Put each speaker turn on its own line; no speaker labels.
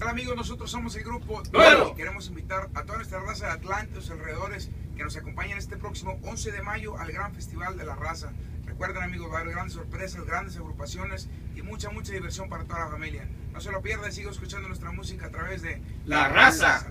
Hola amigos, nosotros somos el grupo
Duelo.
y queremos invitar a toda nuestra raza de Atlante, los alrededores, que nos acompañen este próximo 11 de mayo al gran festival de la raza. Recuerden amigos, va a haber grandes sorpresas, grandes agrupaciones y mucha, mucha diversión para toda la familia. No se lo pierdan, sigo escuchando nuestra música a través de
La Raza.